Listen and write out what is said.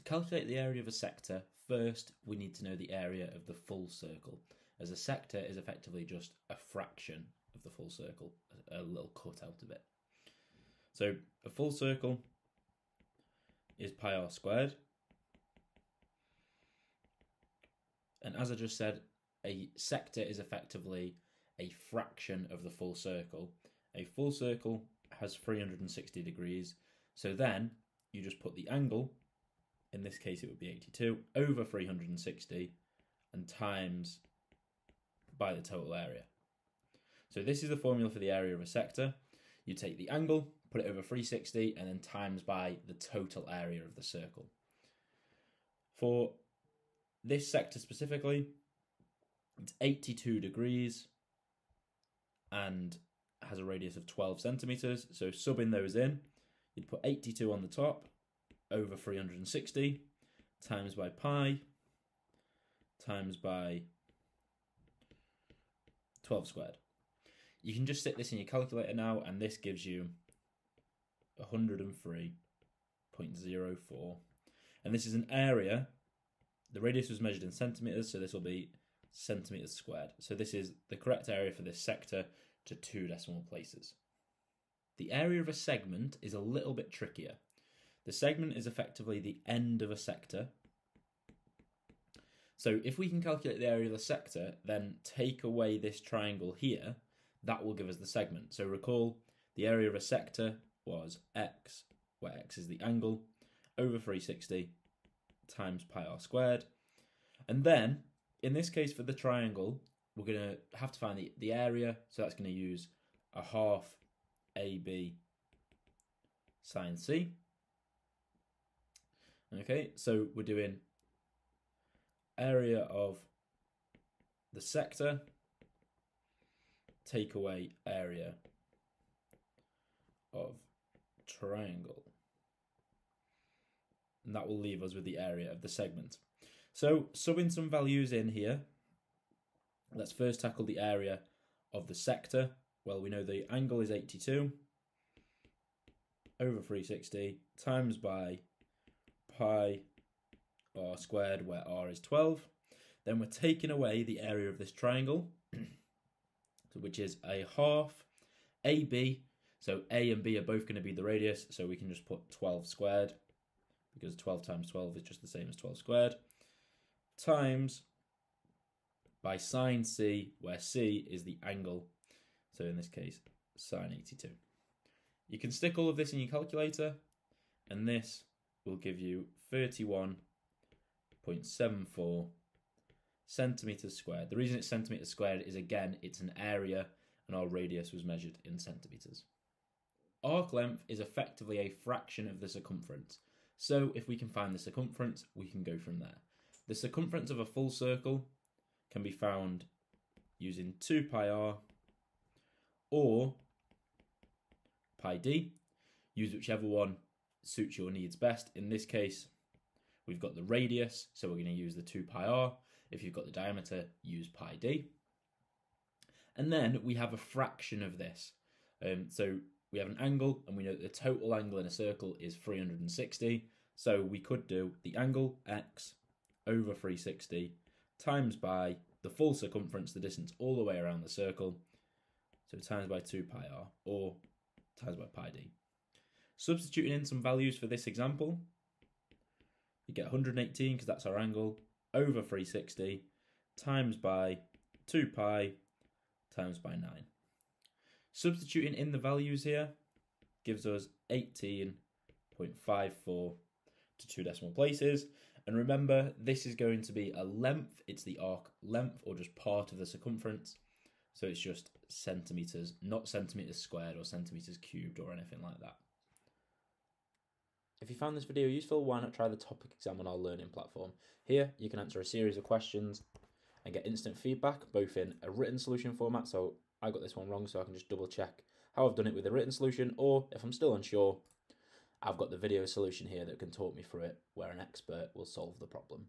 To calculate the area of a sector, first we need to know the area of the full circle, as a sector is effectively just a fraction of the full circle, a little cut out of it. So a full circle is pi r squared. And as I just said, a sector is effectively a fraction of the full circle. A full circle has 360 degrees. So then you just put the angle, in this case it would be 82, over 360 and times by the total area. So this is the formula for the area of a sector. You take the angle, put it over 360, and then times by the total area of the circle. For this sector specifically, it's 82 degrees and has a radius of 12 centimeters. So subbing those in, you'd put 82 on the top over 360 times by pi times by 12 squared. You can just stick this in your calculator now, and this gives you 103.04. And this is an area. The radius was measured in centimeters, so this will be centimeters squared. So this is the correct area for this sector to two decimal places. The area of a segment is a little bit trickier. The segment is effectively the end of a sector. So if we can calculate the area of the sector, then take away this triangle here, that will give us the segment. So recall the area of a sector was x, where x is the angle, over 360 times pi r squared. And then, in this case for the triangle, we're going to have to find the, the area. So that's going to use a half AB sine C. Okay, so we're doing area of the sector, take away area of triangle. And that will leave us with the area of the segment. So subbing some values in here, let's first tackle the area of the sector. Well, we know the angle is 82 over 360 times by pi r squared, where r is 12. Then we're taking away the area of this triangle, which is a half AB. So A and B are both going to be the radius, so we can just put 12 squared, because 12 times 12 is just the same as 12 squared, times by sine C, where C is the angle. So in this case, sine 82. You can stick all of this in your calculator, and this will give you 31.74 centimeters squared. The reason it's centimeters squared is again, it's an area and our radius was measured in centimeters. Arc length is effectively a fraction of the circumference. So if we can find the circumference, we can go from there. The circumference of a full circle can be found using 2 pi r or pi d. Use whichever one suits your needs best. In this case, we've got the radius, so we're going to use the 2 pi r. If you've got the diameter, use pi d. And then we have a fraction of this. Um, so we have an angle, and we know that the total angle in a circle is 360. So we could do the angle x over 360 times by the full circumference, the distance all the way around the circle. So times by 2 pi r, or times by pi d. Substituting in some values for this example, you get 118 because that's our angle over 360 times by 2 pi times by 9. Substituting in the values here gives us 18.54 to two decimal places. And remember, this is going to be a length. It's the arc length or just part of the circumference. So it's just centimetres, not centimetres squared or centimetres cubed or anything like that. If you found this video useful, why not try the topic exam on our learning platform? Here, you can answer a series of questions and get instant feedback, both in a written solution format, so I got this one wrong, so I can just double check how I've done it with a written solution, or if I'm still unsure, I've got the video solution here that can talk me through it, where an expert will solve the problem.